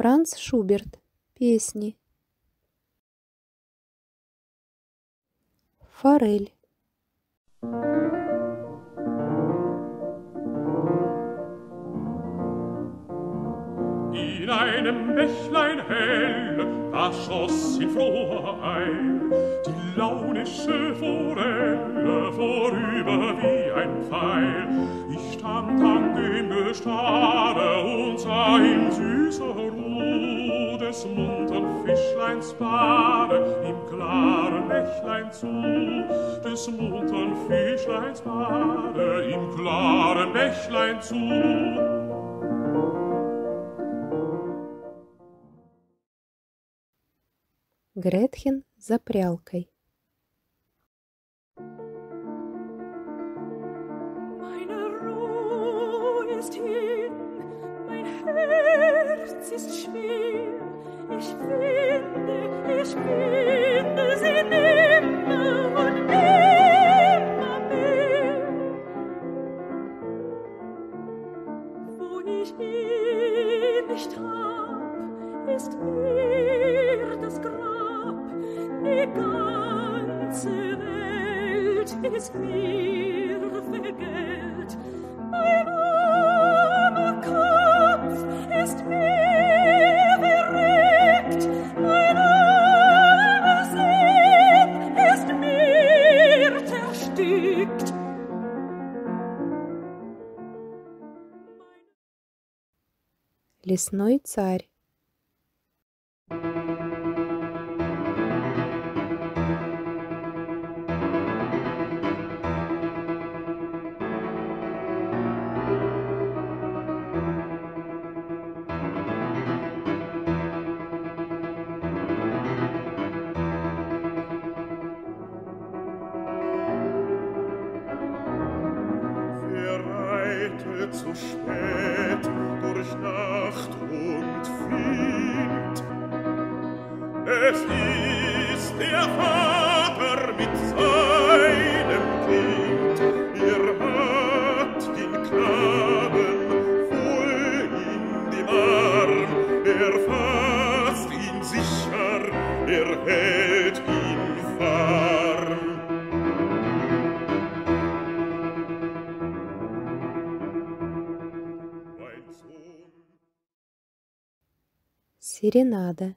Франц Шуберт. Песни. Форель. In einem Bächlein hell, da schoss in froher Eil die launische Forelle vorüber wie ein Pfeil. Ich stand an dem Gestade und sah in süßer Ruhe des muntern Fischleins Bade im klaren Bächlein zu. Des muntern Fischleins Bade im klaren Bächlein zu. Гретхен за прялкой. Ist hin, mein Herz ist schwer. Ich finde, ich finde sie nimmer und nimmer mehr. Wo ich ihn nicht hab, ist mir das Grab. Die ganze Welt ist mir vergällt. Mein armer erstickt. Лесной царь. heute zu spät durch Nacht und Wind. Es ist der Vater mit seinem Kind, ihr hat den Knaben wohl in dem Arm, er fasst ihn sicher, er hält Серенада.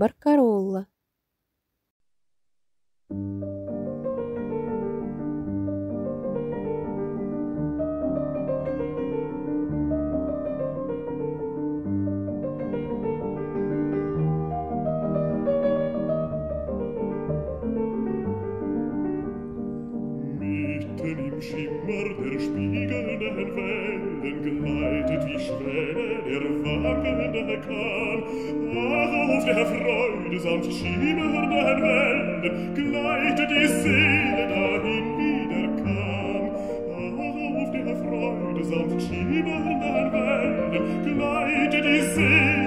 Баркаролла. Er der wagende Ach, auf der Freude samt schimmernden Wellen, gleite die Seele dahin wieder kam. Auf der Freude samt schimmernden Wellen, gleite die Seele